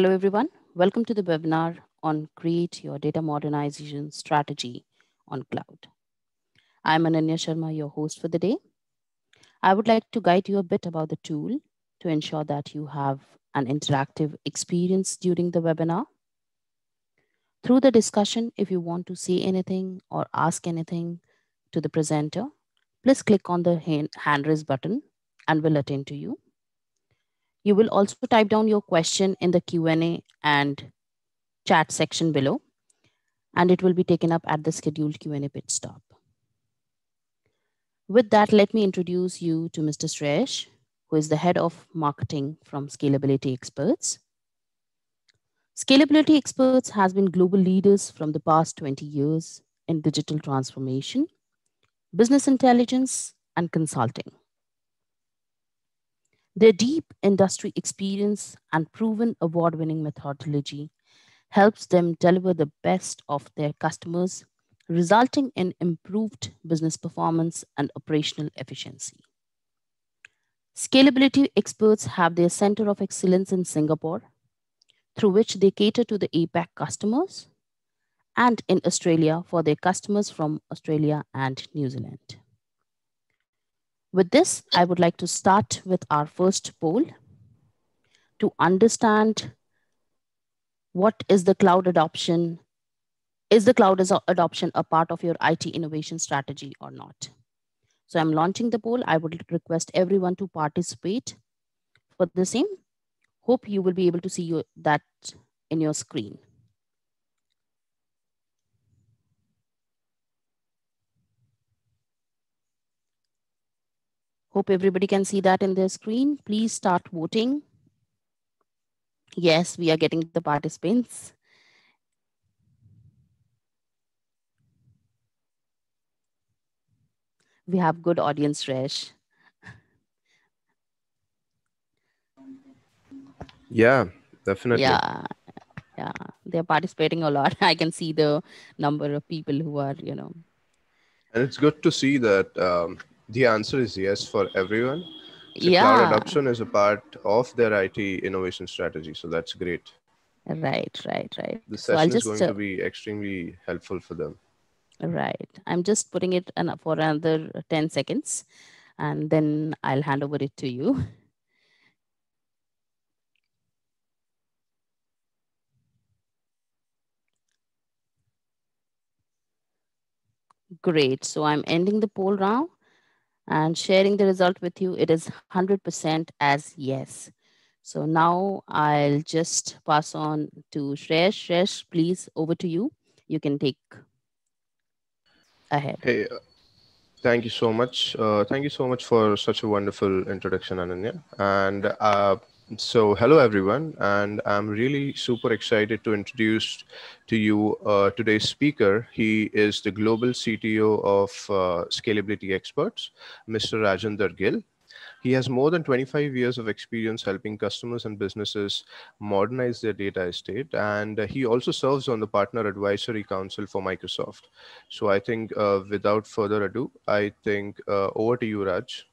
Hello, everyone. Welcome to the webinar on Create Your Data Modernization Strategy on Cloud. I'm Ananya Sharma, your host for the day. I would like to guide you a bit about the tool to ensure that you have an interactive experience during the webinar. Through the discussion, if you want to say anything or ask anything to the presenter, please click on the hand, raise button and we'll attend to you. You will also type down your question in the Q&A and chat section below, and it will be taken up at the scheduled Q&A pit stop. With that, let me introduce you to Mr. Shresh, who is the head of marketing from Scalability Experts. Scalability Experts has been global leaders from the past 20 years in digital transformation, business intelligence, and consulting. Their deep industry experience and proven award winning methodology helps them deliver the best of their customers, resulting in improved business performance and operational efficiency. Scalability experts have their center of excellence in Singapore, through which they cater to the APAC customers, and in Australia for their customers from Australia and New Zealand. With this, I would like to start with our first poll to understand what is the cloud adoption? Is the cloud adoption a part of your IT innovation strategy or not? So I'm launching the poll. I would request everyone to participate for the same. Hope you will be able to see that in your screen. Hope everybody can see that in their screen. Please start voting. Yes, we are getting the participants. We have good audience, Resh. Yeah, definitely. Yeah, yeah, they're participating a lot. I can see the number of people who are, you know. And it's good to see that um, the answer is yes for everyone. So yeah. Cloud adoption is a part of their IT innovation strategy. So that's great. Right, right, right. The So I'll session is just, going uh, to be extremely helpful for them. right. I'm just putting it for another 10 seconds and then I'll hand over it to you. Great. So I'm ending the poll now and sharing the result with you. It is 100% as yes. So now I'll just pass on to Shresh. Shresh, please, over to you. You can take ahead. Hey, uh, thank you so much. Uh, thank you so much for such a wonderful introduction, Ananya. And uh, so, hello everyone, and I'm really super excited to introduce to you uh, today's speaker. He is the global CTO of uh, Scalability Experts, Mr. Rajendra Gill. He has more than 25 years of experience helping customers and businesses modernize their data estate. And he also serves on the Partner Advisory Council for Microsoft. So I think uh, without further ado, I think uh, over to you, Raj.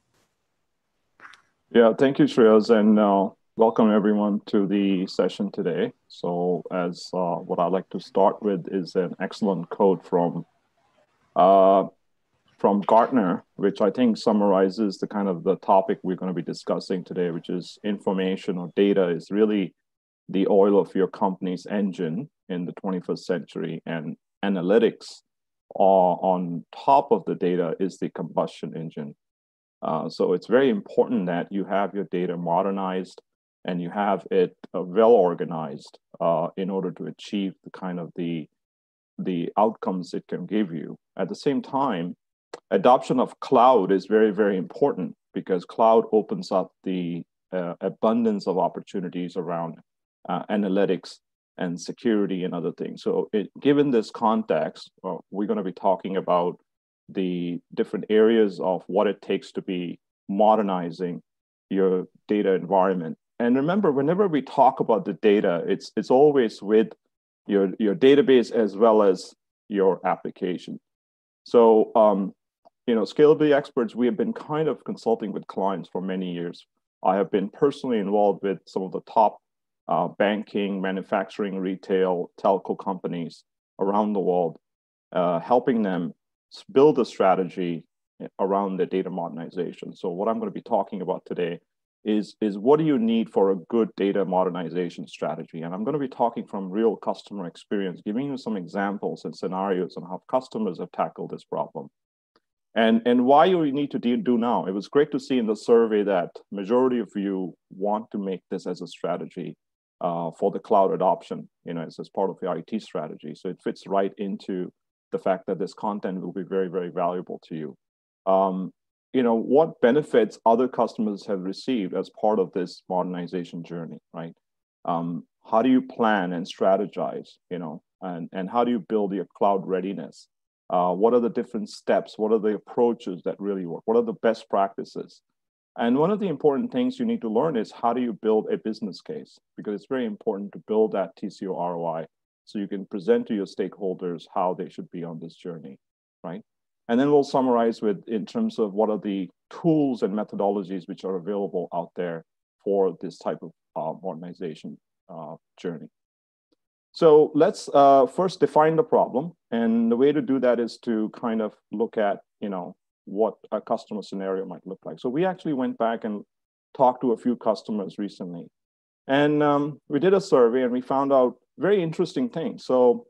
Yeah, thank you, Shreyas, and uh, welcome everyone to the session today. So, as uh, what I'd like to start with is an excellent quote from uh, from Gartner, which I think summarizes the kind of the topic we're going to be discussing today, which is information or data is really the oil of your company's engine in the 21st century, and analytics are on top of the data is the combustion engine. Uh, so it's very important that you have your data modernized and you have it uh, well organized uh, in order to achieve the kind of the the outcomes it can give you. At the same time, adoption of cloud is very very important because cloud opens up the uh, abundance of opportunities around uh, analytics and security and other things. So, it, given this context, uh, we're going to be talking about the different areas of what it takes to be modernizing your data environment. And remember, whenever we talk about the data, it's it's always with your your database as well as your application. So, um, you know, scalability experts, we have been kind of consulting with clients for many years. I have been personally involved with some of the top uh, banking, manufacturing, retail, telco companies around the world, uh, helping them build a strategy around the data modernization. So what I'm going to be talking about today is, is what do you need for a good data modernization strategy? And I'm going to be talking from real customer experience, giving you some examples and scenarios on how customers have tackled this problem. And, and why you need to do now. It was great to see in the survey that majority of you want to make this as a strategy uh, for the cloud adoption, you know, as, as part of the IT strategy. So it fits right into the fact that this content will be very, very valuable to you. Um, you know, what benefits other customers have received as part of this modernization journey, right? Um, how do you plan and strategize, you know, and, and how do you build your cloud readiness? Uh, what are the different steps? What are the approaches that really work? What are the best practices? And one of the important things you need to learn is how do you build a business case? Because it's very important to build that TCO ROI so you can present to your stakeholders how they should be on this journey, right? And then we'll summarize with in terms of what are the tools and methodologies which are available out there for this type of uh, modernization uh, journey. So let's uh, first define the problem. And the way to do that is to kind of look at, you know, what a customer scenario might look like. So we actually went back and talked to a few customers recently. And um, we did a survey and we found out very interesting things. So,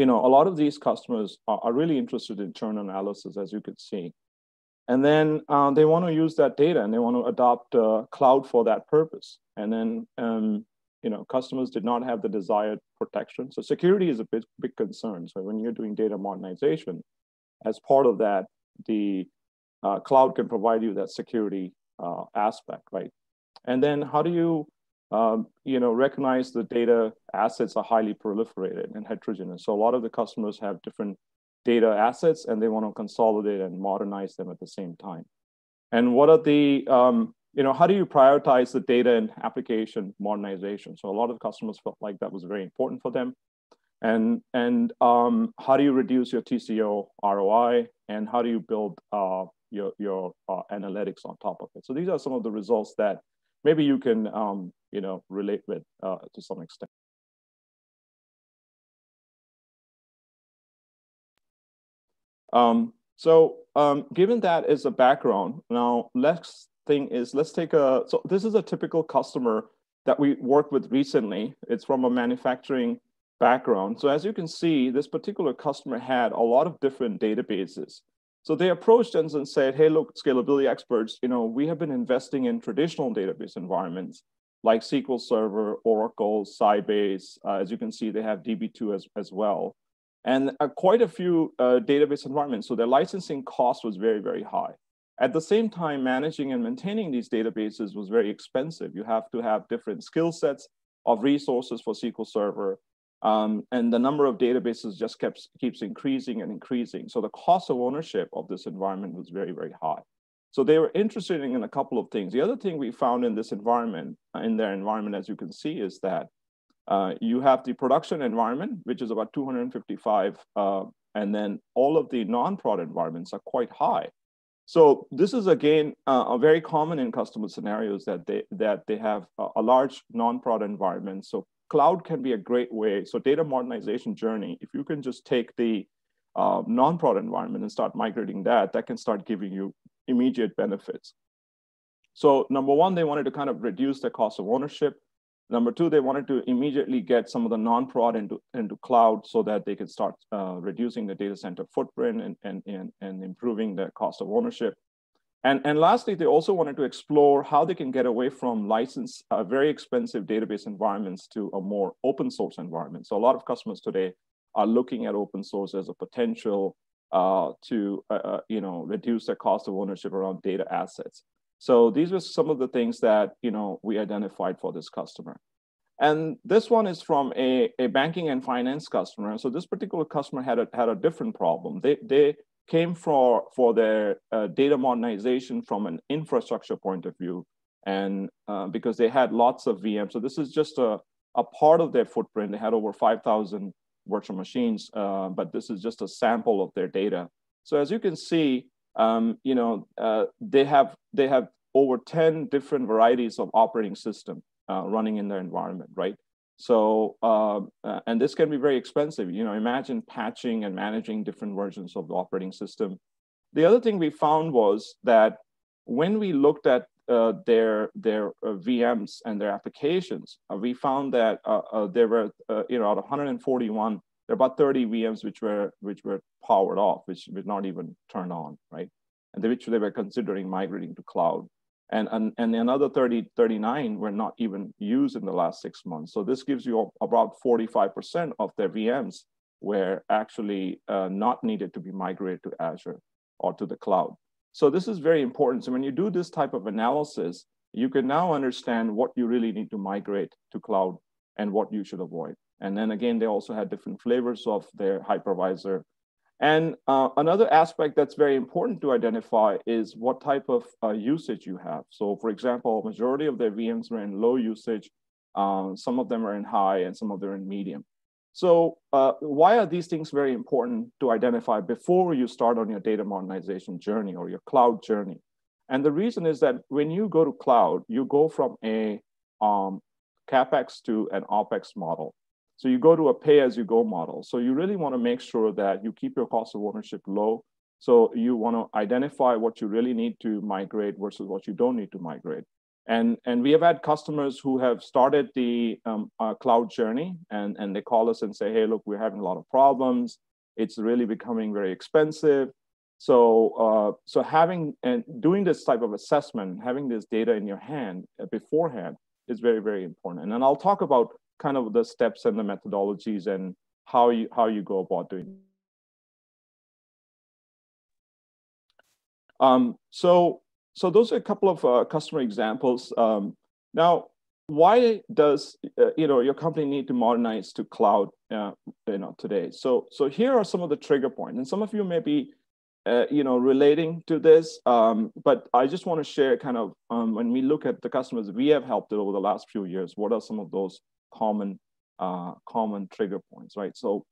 you know, a lot of these customers are, are really interested in churn analysis, as you could see. And then uh, they want to use that data and they want to adopt uh, cloud for that purpose. And then, um, you know, customers did not have the desired protection. So security is a big, big concern. So when you're doing data modernization, as part of that, the uh, cloud can provide you that security uh, aspect, right? And then how do you, um, you know, recognize the data assets are highly proliferated and heterogeneous. So a lot of the customers have different data assets and they want to consolidate and modernize them at the same time. And what are the, um, you know, how do you prioritize the data and application modernization? So a lot of customers felt like that was very important for them and and um, how do you reduce your TCO ROI, and how do you build uh, your your uh, analytics on top of it? So these are some of the results that maybe you can um, you know relate with uh, to some extent. Um, so um, given that as a background, now next thing is let's take a, so this is a typical customer that we worked with recently. It's from a manufacturing background. So as you can see, this particular customer had a lot of different databases. So they approached us and said, hey, look, scalability experts, you know, we have been investing in traditional database environments like SQL Server, Oracle, Sybase. Uh, as you can see, they have DB2 as, as well. And uh, quite a few uh, database environments. So their licensing cost was very, very high. At the same time, managing and maintaining these databases was very expensive. You have to have different skill sets of resources for SQL Server. Um, and the number of databases just keeps, keeps increasing and increasing. So the cost of ownership of this environment was very, very high. So they were interested in a couple of things. The other thing we found in this environment, uh, in their environment, as you can see, is that uh, you have the production environment, which is about 255, uh, and then all of the non-prod environments are quite high. So this is again uh, very common in customer scenarios that they that they have a, a large non-prod environment. So cloud can be a great way. So data modernization journey, if you can just take the uh, non-prod environment and start migrating that, that can start giving you immediate benefits. So number one, they wanted to kind of reduce the cost of ownership. Number two, they wanted to immediately get some of the non-prod into, into cloud so that they could start uh, reducing the data center footprint and, and, and, and improving the cost of ownership. And, and lastly, they also wanted to explore how they can get away from license, uh, very expensive database environments to a more open source environment. So a lot of customers today are looking at open source as a potential uh, to uh, uh you know reduce their cost of ownership around data assets. So these were some of the things that you know we identified for this customer. And this one is from a, a banking and finance customer. So this particular customer had a, had a different problem. They, they came for, for their uh, data modernization from an infrastructure point of view. And uh, because they had lots of VMs. So this is just a, a part of their footprint. They had over 5,000 virtual machines, uh, but this is just a sample of their data. So as you can see, um, you know, uh, they have they have over 10 different varieties of operating system uh, running in their environment, right? So, uh, uh, and this can be very expensive. You know, imagine patching and managing different versions of the operating system. The other thing we found was that when we looked at uh, their their uh, VMs and their applications, uh, we found that uh, there were, you know, out of 141, there are about 30 VMs which were which were powered off, which were not even turned on, right? And which they were considering migrating to cloud and, and, and another 30, 39 were not even used in the last six months. So this gives you about 45% of their VMs were actually uh, not needed to be migrated to Azure or to the cloud. So this is very important. So when you do this type of analysis, you can now understand what you really need to migrate to cloud and what you should avoid. And then again, they also had different flavors of their hypervisor and uh, another aspect that's very important to identify is what type of uh, usage you have. So for example, majority of their VMs were in low usage. Um, some of them are in high and some of them are in medium. So uh, why are these things very important to identify before you start on your data modernization journey or your cloud journey? And the reason is that when you go to cloud, you go from a um, CapEx to an OpEx model. So you go to a pay as you go model. So you really want to make sure that you keep your cost of ownership low. So you want to identify what you really need to migrate versus what you don't need to migrate. And, and we have had customers who have started the um, uh, cloud journey and, and they call us and say, hey, look, we're having a lot of problems. It's really becoming very expensive. So, uh, so having and doing this type of assessment, having this data in your hand uh, beforehand is very, very important. And then I'll talk about kind of the steps and the methodologies and how you how you go about doing. Um, so so those are a couple of uh, customer examples. Um, now, why does uh, you know your company need to modernize to cloud uh, you know today? So so here are some of the trigger points, and some of you may be uh, you know relating to this, um, but I just want to share kind of um, when we look at the customers we have helped over the last few years. What are some of those common uh, common trigger points, right? So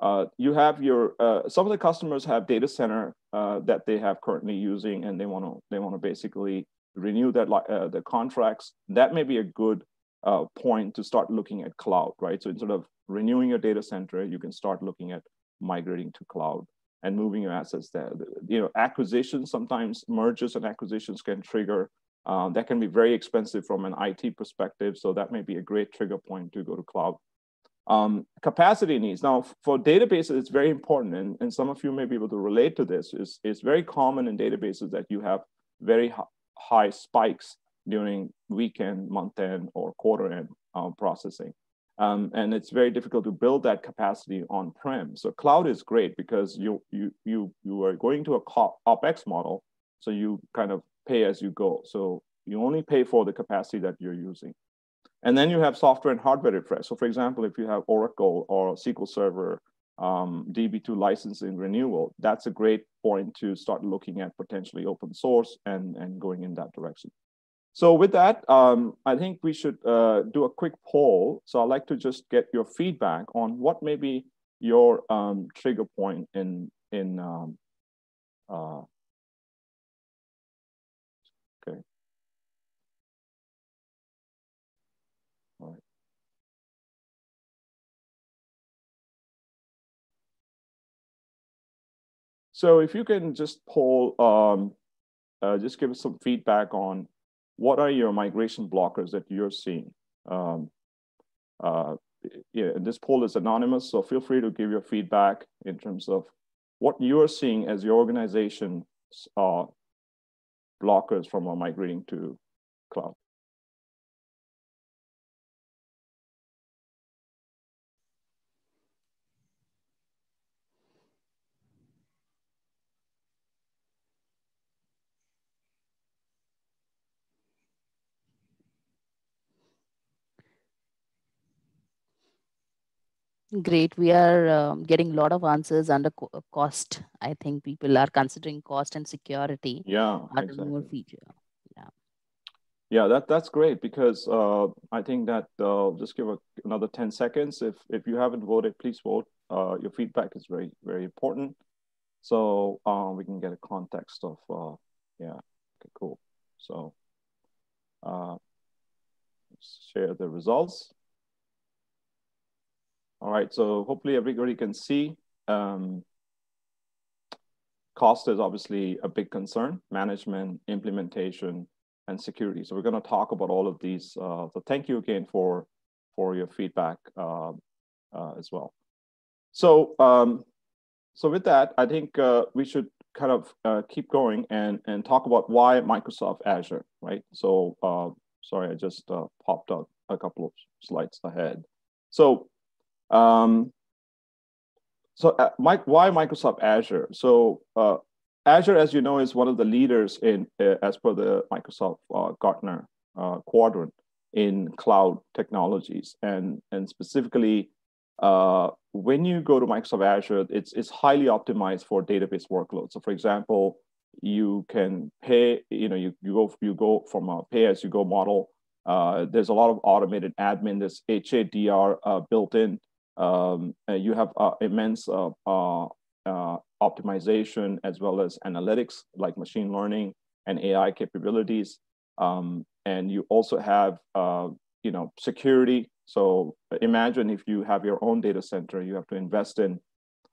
uh, you have your uh, some of the customers have data center uh, that they have currently using, and they want to they want to basically renew that uh, the contracts. That may be a good uh, point to start looking at cloud, right? So instead of renewing your data center, you can start looking at migrating to cloud and moving your assets there. You know, acquisitions sometimes mergers and acquisitions can trigger uh, that can be very expensive from an IT perspective. So that may be a great trigger point to go to cloud. Um, capacity needs. Now, for databases, it's very important, and, and some of you may be able to relate to this. It's, it's very common in databases that you have very high spikes during weekend, month end, or quarter end uh, processing. Um, and it's very difficult to build that capacity on-prem. So cloud is great because you, you, you, you are going to a OpEx model. So you kind of pay as you go. So you only pay for the capacity that you're using. And then you have software and hardware refresh. So for example, if you have Oracle or SQL Server, um, DB2 licensing renewal, that's a great point to start looking at potentially open source and, and going in that direction. So with that, um, I think we should uh, do a quick poll. So I'd like to just get your feedback on what may be your um, trigger point in, in um, uh, So if you can just poll, um, uh, just give us some feedback on what are your migration blockers that you're seeing. Um, uh, yeah, this poll is anonymous, so feel free to give your feedback in terms of what you're seeing as your organization's uh, blockers from migrating to cloud. Great. We are um, getting a lot of answers under co- uh, cost. I think people are considering cost and security. Yeah, exactly. more feature. Yeah. Yeah, that that's great because uh, I think that uh, just give a, another ten seconds. If if you haven't voted, please vote. Uh, your feedback is very very important, so uh, we can get a context of uh, yeah. Okay, cool. So, uh, share the results. All right, so hopefully everybody can see. Um, cost is obviously a big concern, management, implementation, and security. So we're going to talk about all of these. Uh, so thank you again for, for your feedback uh, uh, as well. So, um, so with that, I think uh, we should kind of uh, keep going and, and talk about why Microsoft Azure, right? So uh, sorry, I just popped up a couple of slides ahead. So um, so uh, Mike, why Microsoft Azure? So uh, Azure, as you know, is one of the leaders in, uh, as per the Microsoft uh, Gartner uh, quadrant in cloud technologies, and and specifically, uh, when you go to Microsoft Azure, it's it's highly optimized for database workloads. So, for example, you can pay, you know, you, you go you go from a pay as you go model. there's a lot of automated admin. There's HADR built in um, uh, you have uh, immense uh, optimization as well as analytics like machine learning and AI capabilities. Um, and you also have, you know, security. So imagine if you have your own data center, you have to invest in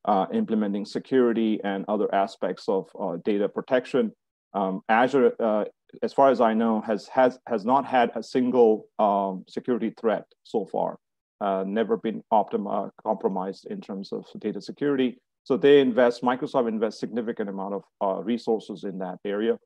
uh, implementing security and other aspects of uh, data protection. Um, Azure, uh, as far as I know, has has has not had a single um, security threat so far uh, never been optim- uh, compromised in terms of data security. So they invest, Microsoft invests significant amount of uh, resources in that area.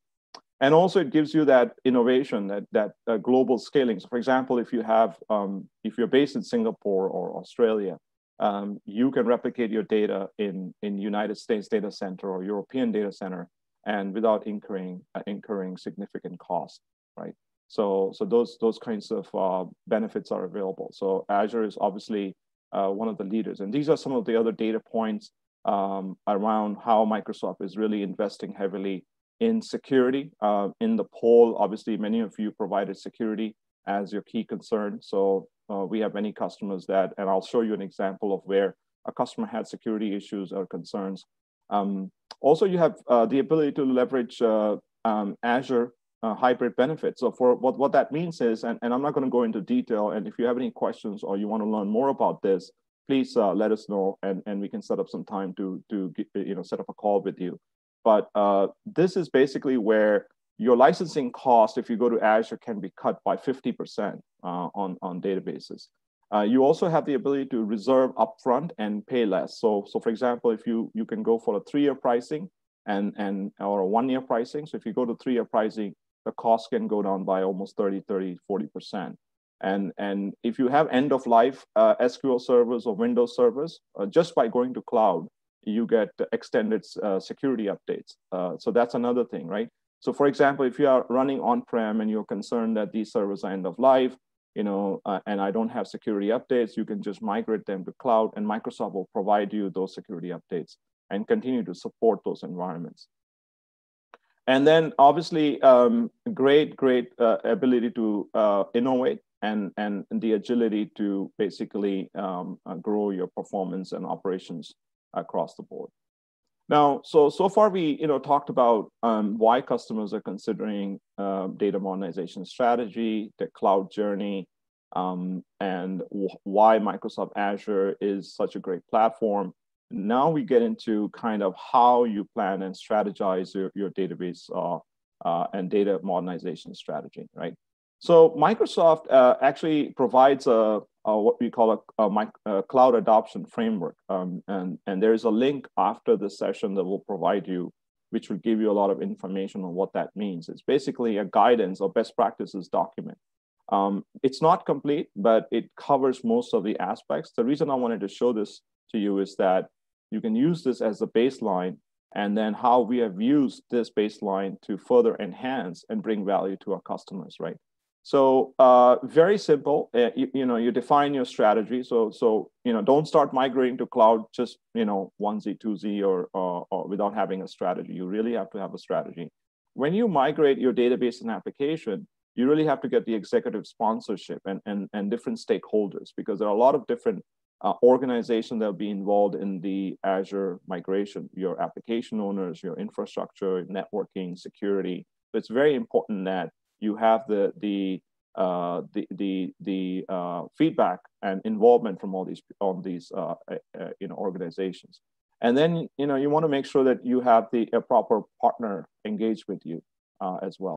And also it gives you that innovation, that, that uh, global scaling. So for example, if you have, um, if you're based in Singapore or Australia, um, you can replicate your data in, in United States data center or European data center and without incurring, uh, incurring significant cost, right? So, so those, those kinds of uh, benefits are available. So Azure is obviously uh, one of the leaders. And these are some of the other data points um, around how Microsoft is really investing heavily in security. Uh, in the poll, obviously, many of you provided security as your key concern. So uh, we have many customers that, and I'll show you an example of where a customer had security issues or concerns. Um, also, you have uh, the ability to leverage uh, um, Azure uh, hybrid benefits. So for what, what that means is, and, and I'm not going to go into detail, and if you have any questions or you want to learn more about this, please uh, let us know and, and we can set up some time to, to you know, set up a call with you. But uh, this is basically where your licensing cost, if you go to Azure, can be cut by 50% uh, on, on databases. Uh, you also have the ability to reserve upfront and pay less. So, so for example, if you, you can go for a three-year pricing and, and or a one-year pricing. So if you go to three-year pricing, the cost can go down by almost 30, 30, 40%. And, and if you have end of life uh, SQL servers or Windows servers, uh, just by going to cloud, you get extended uh, security updates. Uh, so that's another thing, right? So for example, if you are running on-prem and you're concerned that these servers are end of life, you know, uh, and I don't have security updates, you can just migrate them to cloud and Microsoft will provide you those security updates and continue to support those environments. And then obviously, um, great, great uh, ability to uh, innovate and, and the agility to basically um, uh, grow your performance and operations across the board. Now, so so far we you know talked about um, why customers are considering uh, data modernization strategy, the cloud journey, um, and why Microsoft Azure is such a great platform. Now we get into kind of how you plan and strategize your, your database uh, uh, and data modernization strategy, right? So Microsoft uh, actually provides a, a, what we call a, a, a cloud adoption framework, um, and and there is a link after the session that will provide you, which will give you a lot of information on what that means. It's basically a guidance or best practices document. Um, it's not complete, but it covers most of the aspects. The reason I wanted to show this to you is that you can use this as a baseline and then how we have used this baseline to further enhance and bring value to our customers, right? So uh, very simple, uh, you, you, know, you define your strategy. So, so, you know, don't start migrating to cloud just, you know, onesie, twosie or, or, or without having a strategy. You really have to have a strategy. When you migrate your database and application, you really have to get the executive sponsorship and, and, and different stakeholders because there are a lot of different uh, organization that will be involved in the Azure migration, your application owners, your infrastructure, networking, security. So it's very important that you have the, the uh, the the the uh, feedback and involvement from all these on these uh, uh, you know organizations. And then you know you want to make sure that you have the a proper partner engaged with you uh, as well.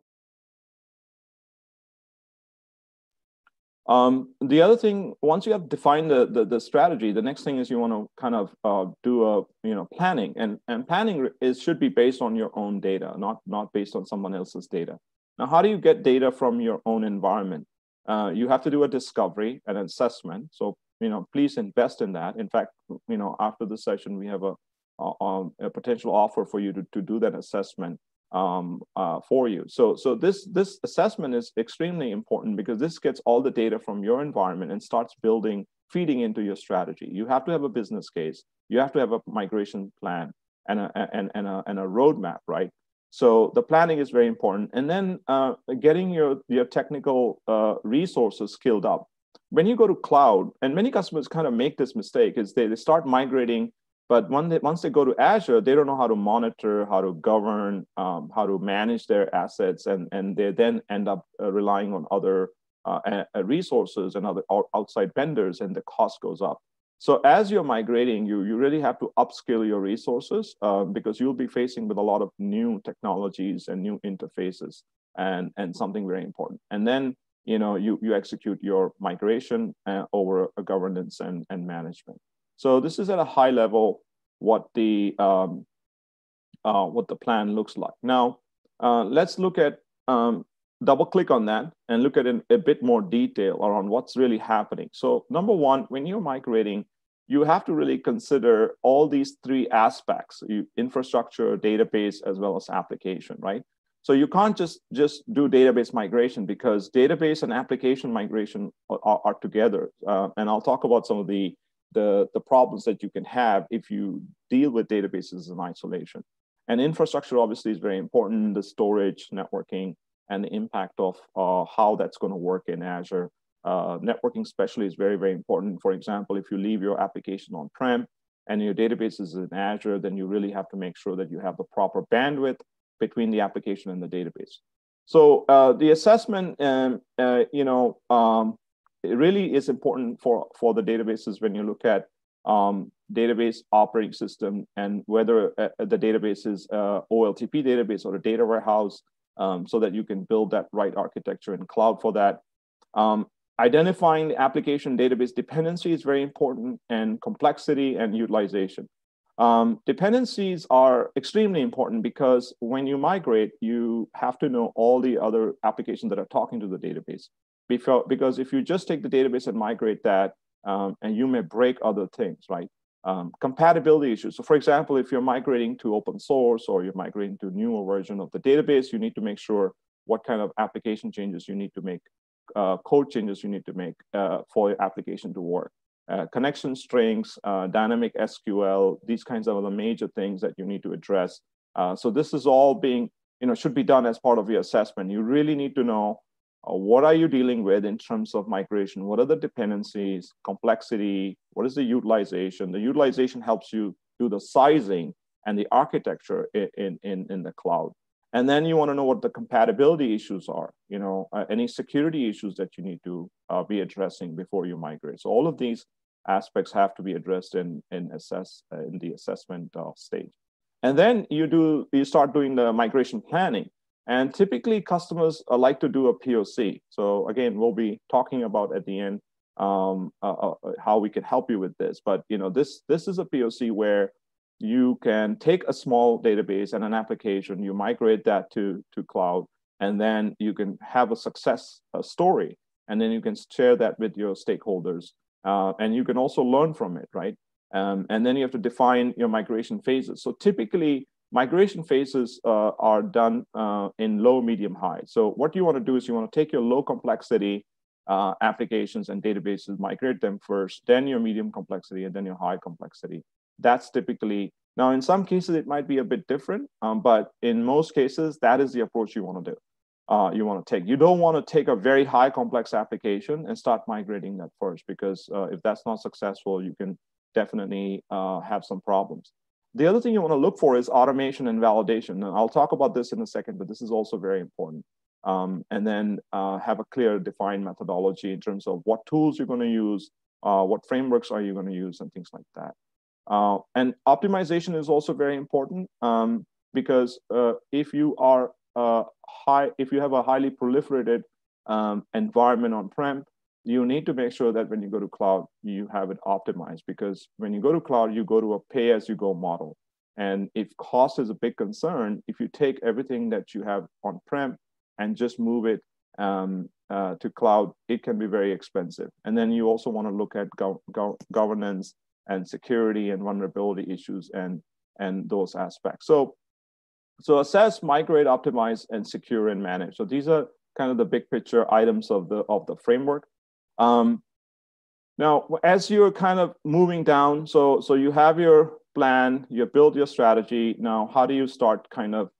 Um, the other thing, once you have defined the, the, the strategy, the next thing is you want to kind of uh, do a you know planning, and and planning is should be based on your own data, not not based on someone else's data. Now, how do you get data from your own environment? Uh, you have to do a discovery and assessment. So you know, please invest in that. In fact, you know, after the session, we have a a, um, a potential offer for you to, to do that assessment um, uh, for you. So, so this, this assessment is extremely important because this gets all the data from your environment and starts building, feeding into your strategy. You have to have a business case. You have to have a migration plan and a, and, and a, and a roadmap, right? So the planning is very important. And then uh, getting your, your technical uh, resources skilled up. When you go to cloud, and many customers kind of make this mistake, is they, they start migrating but when they, once they go to Azure, they don't know how to monitor, how to govern, um, how to manage their assets, and, and they then end up uh, relying on other uh, resources and other outside vendors, and the cost goes up. So as you're migrating, you, you really have to upskill your resources uh, because you'll be facing with a lot of new technologies and new interfaces and, and something very important. And then you know you, you execute your migration uh, over a governance and, and management. So this is at a high level what the um, uh, what the plan looks like. Now uh, let's look at um, double click on that and look at in a bit more detail around what's really happening. So number one, when you're migrating, you have to really consider all these three aspects: you, infrastructure, database, as well as application, right? So you can't just just do database migration because database and application migration are, are together. Uh, and I'll talk about some of the the, the problems that you can have if you deal with databases in isolation. And infrastructure obviously is very important, the storage, networking, and the impact of uh, how that's going to work in Azure. Uh, networking especially is very, very important. For example, if you leave your application on-prem and your database is in Azure, then you really have to make sure that you have the proper bandwidth between the application and the database. So uh, the assessment, um, uh, you know, um, it really is important for, for the databases when you look at um, database operating system and whether uh, the database is a OLTP database or a data warehouse um, so that you can build that right architecture in cloud for that. Um, identifying the application database dependency is very important and complexity and utilization. Um, dependencies are extremely important because when you migrate, you have to know all the other applications that are talking to the database because if you just take the database and migrate that, um, and you may break other things, right? Um, compatibility issues. So for example, if you're migrating to open source or you're migrating to a newer version of the database, you need to make sure what kind of application changes you need to make, uh, code changes you need to make uh, for your application to work. Uh, connection strings, uh, dynamic SQL, these kinds of the major things that you need to address. Uh, so this is all being, you know, should be done as part of your assessment. You really need to know uh, what are you dealing with in terms of migration? What are the dependencies, complexity? What is the utilization? The utilization helps you do the sizing and the architecture in, in, in the cloud. And then you want to know what the compatibility issues are, you know, uh, any security issues that you need to uh, be addressing before you migrate. So all of these aspects have to be addressed in, in, assess, uh, in the assessment uh, stage. And then you do you start doing the migration planning. And typically customers uh, like to do a POC. So again, we'll be talking about at the end um, uh, uh, uh, how we can help you with this. But you know, this this is a POC where you can take a small database and an application, you migrate that to to cloud, and then you can have a success a story, and then you can share that with your stakeholders, uh, and you can also learn from it, right? Um, and then you have to define your migration phases. So typically, migration phases uh, are done uh, in low, medium, high. So what you want to do is you want to take your low complexity uh, applications and databases, migrate them first, then your medium complexity, and then your high complexity. That's typically, now in some cases it might be a bit different, um, but in most cases, that is the approach you want to do. Uh, you want to take. You don't want to take a very high complex application and start migrating that first, because uh, if that's not successful, you can definitely uh, have some problems. The other thing you want to look for is automation and validation. And I'll talk about this in a second, but this is also very important. um, and then uh, have a clear defined methodology in terms of what tools you're going to use, uh, what frameworks are you going to use, and things like that. Uh, and optimization is also very important um, because uh, if you are uh, high, if you have a highly proliferated um, environment on-prem, you need to make sure that when you go to cloud, you have it optimized because when you go to cloud, you go to a pay-as-you-go model. And if cost is a big concern, if you take everything that you have on-prem and just move it um, uh, to cloud, it can be very expensive. And then you also want to look at go go governance and security and vulnerability issues and, and those aspects. So, so assess, migrate, optimize, and secure and manage. So these are kind of the big picture items of the, of the framework. Um, now, as you're kind of moving down, so, so you have your plan, you build your strategy. Now, how do you start kind of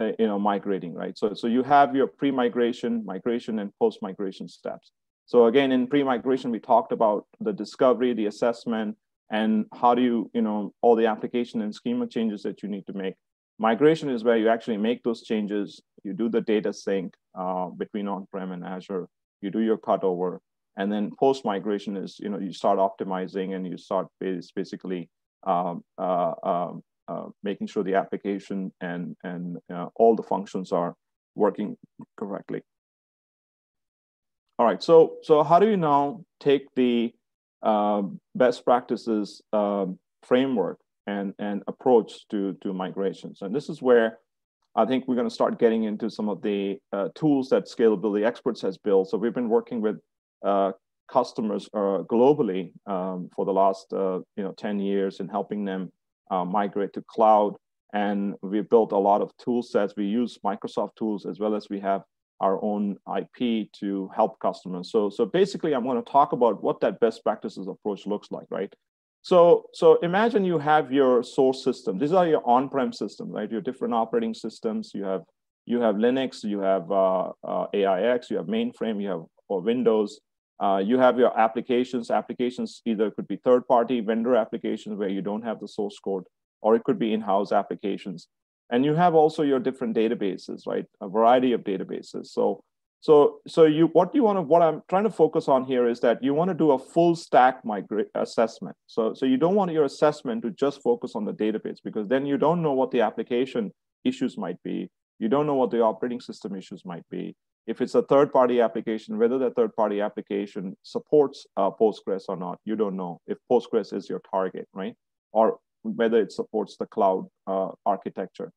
uh, you know migrating right? So so you have your pre-migration migration and post-migration steps. So again in pre-migration we talked about the discovery the assessment and how do you you know all the application and schema changes that you need to make. Migration is where you actually make those changes. You do the data sync uh, between on-prem and azure. You do your cutover and then post migration is you know you start optimizing and you start basically um, uh, um, uh, making sure the application and, and uh, all the functions are working correctly. All right, so, so how do you now take the uh, best practices um, framework and, and approach to, to migrations? And this is where I think we're going to start getting into some of the uh, tools that Scalability Experts has built. So we've been working with uh, customers uh, globally um, for the last you know 10 years and helping them uh, migrate to cloud. And we built a lot of tool sets. We use Microsoft tools as well as we have our own IP to help customers. So, so basically, I'm going to talk about what that best practices approach looks like, right? So, so imagine you have your source system. These are your on-prem systems, right? Your different operating systems. You have you have Linux, you have uh, uh, AIX, you have mainframe, you have or Windows. Uh, you have your applications. Applications either could be third-party vendor applications where you don't have the source code, or it could be in-house applications. And you have also your different databases, right? A variety of databases. So, so, so you what you want to what I'm trying to focus on here is that you want to do a full stack migrate assessment. So, so you don't want your assessment to just focus on the database because then you don't know what the application issues might be. You don't know what the operating system issues might be if it's a third-party application, whether that third-party application supports uh, Postgres or not, you don't know if Postgres is your target, right? Or whether it supports the cloud uh, architecture.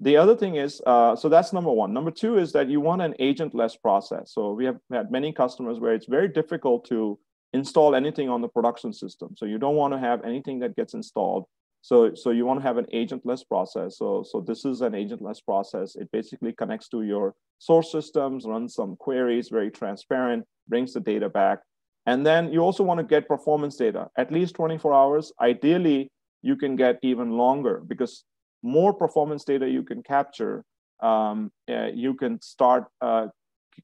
The other thing is, uh, so that's number one. Number two is that you want an agentless process. So we have had many customers where it's very difficult to install anything on the production system. So you don't want to have anything that gets installed so, so you want to have an agentless process. So, so this is an agentless process. It basically connects to your source systems, runs some queries, very transparent, brings the data back. And then you also want to get performance data, at least 24 hours. Ideally, you can get even longer because more performance data you can capture, um, uh, you can start uh,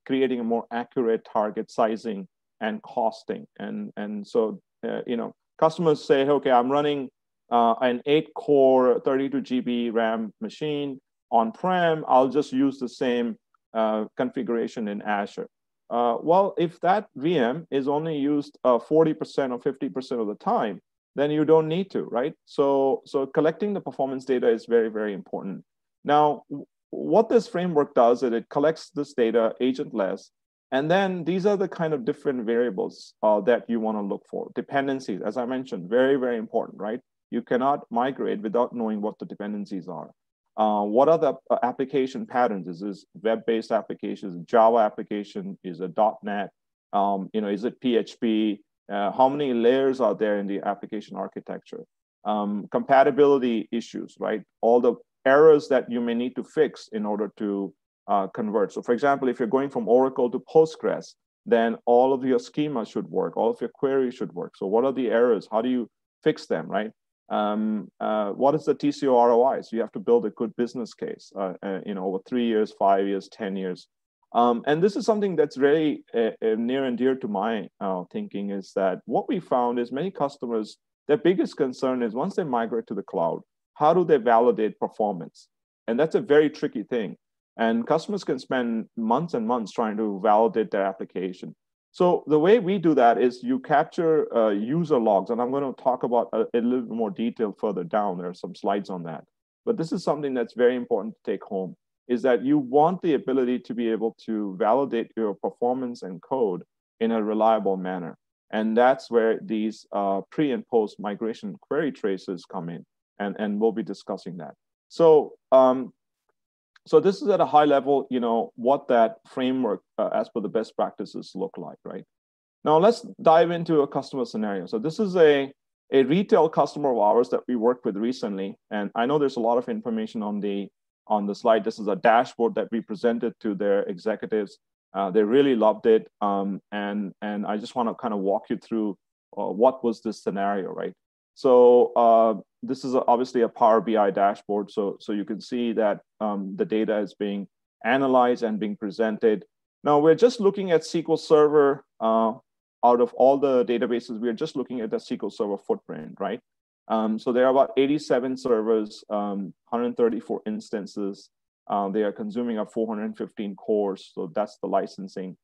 creating a more accurate target sizing and costing. And, and so, uh, you know, customers say, okay, I'm running uh, an 8 core 32 GB RAM machine on prem, I'll just use the same uh, configuration in Azure. Uh, well, if that VM is only used 40% uh, or 50% of the time, then you don't need to, right? So, so collecting the performance data is very, very important. Now, what this framework does is it collects this data agentless, and then these are the kind of different variables uh, that you want to look for. Dependencies, as I mentioned, very, very important, right? You cannot migrate without knowing what the dependencies are. Uh, what are the uh, application patterns? Is this web-based applications, Java application, is it .NET? Um, you know, is it PHP? Uh, how many layers are there in the application architecture? Um, compatibility issues, right? All the errors that you may need to fix in order to uh, convert. So for example, if you're going from Oracle to Postgres, then all of your schema should work, all of your queries should work. So what are the errors? How do you fix them, right? Um, uh, what is the TCO ROI? So you have to build a good business case, uh, uh, you know, over three years, five years, 10 years. Um, and this is something that's really uh, uh, near and dear to my uh, thinking is that what we found is many customers, their biggest concern is once they migrate to the cloud, how do they validate performance? And that's a very tricky thing. And customers can spend months and months trying to validate their application. So the way we do that is you capture uh, user logs, and I'm going to talk about a, a little bit more detail further down. There are some slides on that. But this is something that's very important to take home, is that you want the ability to be able to validate your performance and code in a reliable manner. And that's where these uh, pre and post migration query traces come in, and, and we'll be discussing that. So um, so this is at a high level, you know, what that framework uh, as per the best practices look like, right? Now let's dive into a customer scenario. So this is a, a retail customer of ours that we worked with recently. And I know there's a lot of information on the on the slide. This is a dashboard that we presented to their executives. Uh, they really loved it. Um, and, and I just want to kind of walk you through uh, what was this scenario, right? So uh, this is a, obviously a Power BI dashboard. So, so you can see that um, the data is being analyzed and being presented. Now we're just looking at SQL Server. Uh, out of all the databases, we're just looking at the SQL Server footprint, right? Um, so there are about 87 servers, um, 134 instances. Uh, they are consuming up 415 cores. So that's the licensing.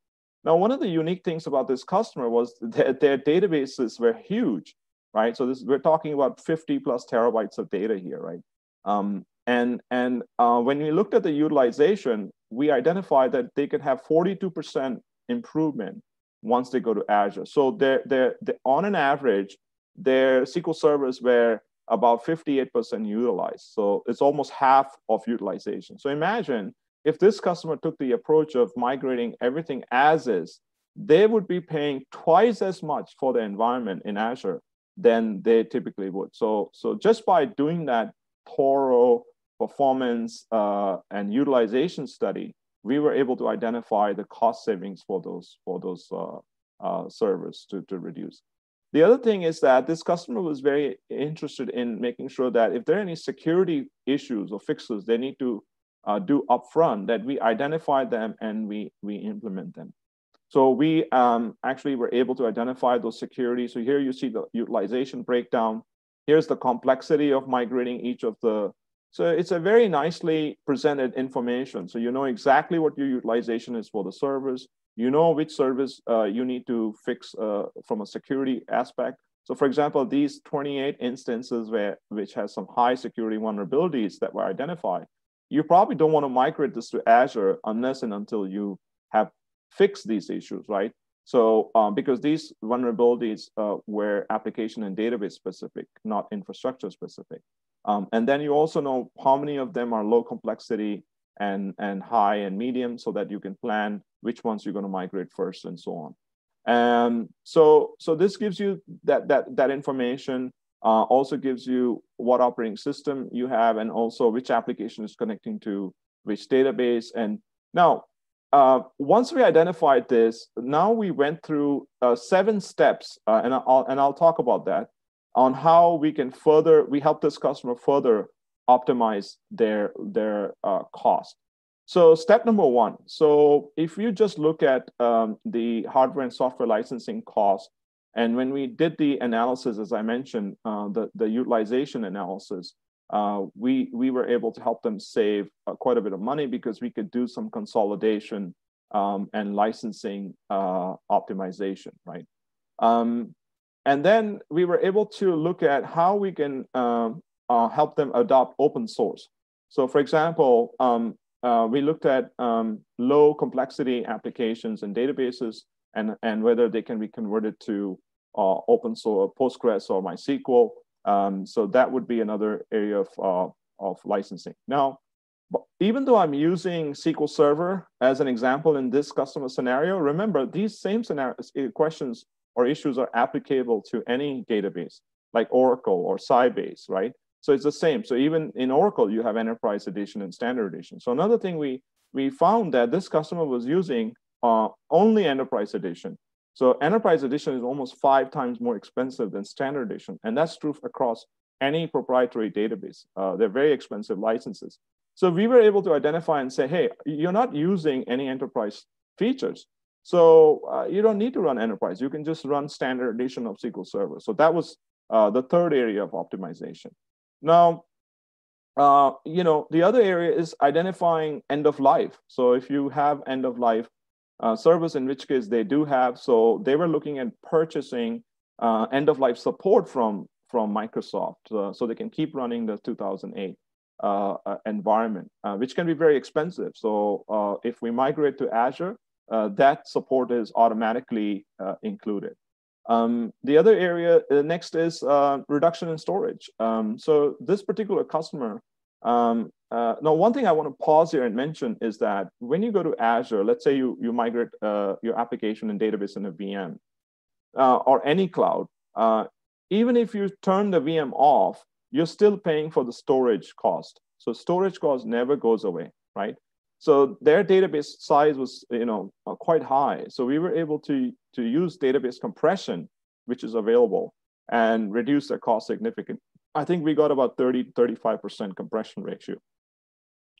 Now, one of the unique things about this customer was that their databases were huge right? So this we're talking about 50 plus terabytes of data here, right? Um, and and uh, when we looked at the utilization, we identified that they could have 42% improvement once they go to Azure. So they're, they're, they're on an average, their SQL servers were about 58% utilized. So it's almost half of utilization. So imagine if this customer took the approach of migrating everything as is, they would be paying twice as much for the environment in Azure than they typically would. So, so just by doing that thorough performance uh, and utilization study, we were able to identify the cost savings for those for those uh, uh, servers to, to reduce. The other thing is that this customer was very interested in making sure that if there are any security issues or fixes they need to uh, do upfront, that we identify them and we we implement them. So we um, actually were able to identify those securities. So here you see the utilization breakdown. Here's the complexity of migrating each of the, so it's a very nicely presented information. So you know exactly what your utilization is for the servers. You know which service uh, you need to fix uh, from a security aspect. So for example, these 28 instances where, which has some high security vulnerabilities that were identified, you probably don't want to migrate this to Azure unless and until you have fix these issues, right? So um, because these vulnerabilities uh, were application and database specific, not infrastructure specific. Um, and then you also know how many of them are low complexity and, and high and medium so that you can plan which ones you're going to migrate first and so on. And so, so this gives you that, that, that information, uh, also gives you what operating system you have and also which application is connecting to which database. And now uh, once we identified this, now we went through uh, seven steps, uh, and I'll and I'll talk about that on how we can further we help this customer further optimize their their uh, cost. So step number one. So if you just look at um, the hardware and software licensing cost, and when we did the analysis, as I mentioned, uh, the the utilization analysis, uh, we, we were able to help them save uh, quite a bit of money because we could do some consolidation um, and licensing uh, optimization, right? Um, and then we were able to look at how we can um, uh, help them adopt open source. So for example, um, uh, we looked at um, low complexity applications and databases and, and whether they can be converted to uh, open source Postgres or MySQL um, so that would be another area of, uh, of licensing. Now, even though I'm using SQL Server as an example in this customer scenario, remember these same scenarios, eh, questions or issues are applicable to any database like Oracle or Sybase, right? So it's the same. So even in Oracle, you have Enterprise Edition and Standard Edition. So another thing we we found that this customer was using uh, only Enterprise Edition. So enterprise edition is almost five times more expensive than standard edition. And that's true across any proprietary database. Uh, they're very expensive licenses. So we were able to identify and say, hey, you're not using any enterprise features. So uh, you don't need to run enterprise. You can just run standard edition of SQL Server. So that was uh, the third area of optimization. Now, uh, you know, the other area is identifying end of life. So if you have end of life uh, service, in which case they do have, so they were looking at purchasing uh, end of life support from from Microsoft, uh, so they can keep running the 2008 uh, uh, environment, which can be very expensive. So if we migrate to Azure, that support is automatically included. Um, the other area uh, next is uh, reduction in storage. Um, so this particular customer, um, uh, now one thing I want to pause here and mention is that when you go to Azure, let's say you, you migrate uh, your application and database in a VM uh, or any cloud, uh, even if you turn the VM off, you're still paying for the storage cost. So storage cost never goes away, right? So their database size was, you know, uh, quite high. So we were able to, to use database compression, which is available, and reduce their cost significantly. I think we got about 30, 35% compression ratio.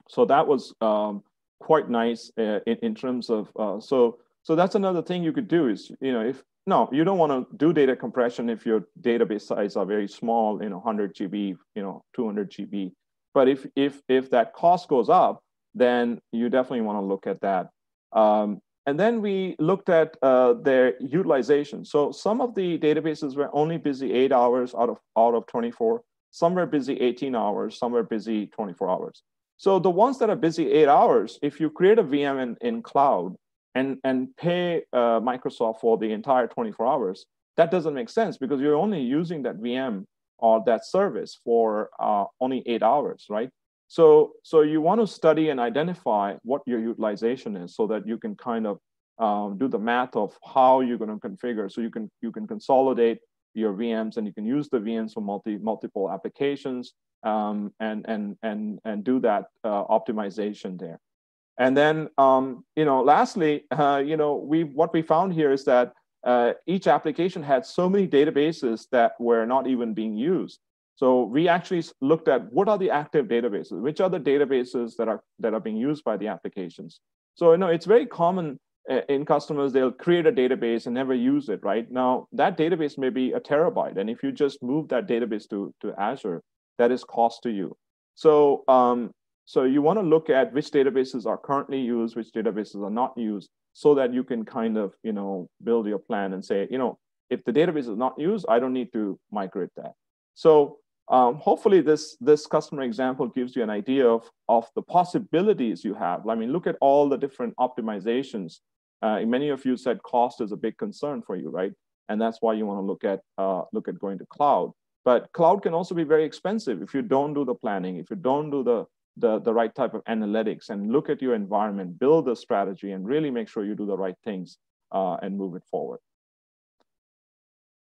So that was um, quite nice uh, in, in terms of, uh, so, so that's another thing you could do is, you know, if, no, you don't want to do data compression if your database size are very small, you know, 100 GB, you know, 200 GB. But if, if, if that cost goes up, then you definitely want to look at that. Um, and then we looked at uh, their utilization. So some of the databases were only busy eight hours out of, out of 24. Some were busy 18 hours, some were busy 24 hours. So the ones that are busy eight hours, if you create a VM in, in cloud and, and pay uh, Microsoft for the entire 24 hours, that doesn't make sense because you're only using that VM or that service for uh, only eight hours, right? So, so you want to study and identify what your utilization is so that you can kind of um, do the math of how you're going to configure. So you can you can consolidate your VMs and you can use the VMs for multi multiple applications um, and and and and do that uh, optimization there. And then um, you know, lastly, uh, you know, we what we found here is that uh, each application had so many databases that were not even being used. So we actually looked at what are the active databases, which are the databases that are that are being used by the applications. So you know it's very common in customers they'll create a database and never use it. Right now that database may be a terabyte, and if you just move that database to to Azure, that is cost to you. So um, so you want to look at which databases are currently used, which databases are not used, so that you can kind of you know build your plan and say you know if the database is not used, I don't need to migrate that. So um, hopefully this, this customer example gives you an idea of, of the possibilities you have. I mean, look at all the different optimizations. Uh, many of you said cost is a big concern for you, right? And that's why you want to look at, uh, look at going to cloud. But cloud can also be very expensive if you don't do the planning, if you don't do the, the, the right type of analytics and look at your environment, build a strategy and really make sure you do the right things uh, and move it forward.